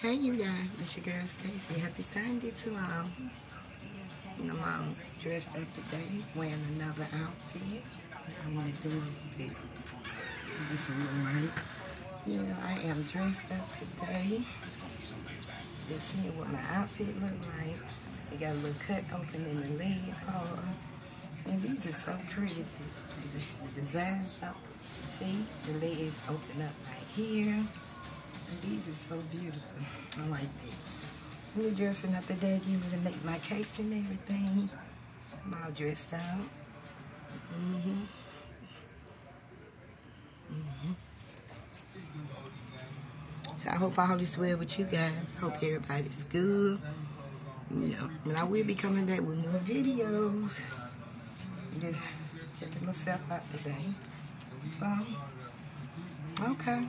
Hey, you guys. It's your girl, Stacey. Happy Sunday to all. And I'm all dressed up today, wearing another outfit. I'm going to do a bit. This one right. Yeah, I am dressed up today. Just seeing what my outfit look like. They got a little cut open in the leg part. And these are so pretty. The designs up. See, the legs open up right here. These are so beautiful. I like these. We're dressing up today, to make my cakes and everything. I'm all dressed out. Mm-hmm. Mm-hmm. So I hope all is well with you guys. Hope everybody's good. You know, and I will be coming back with more videos. Just checking myself out today. So, okay.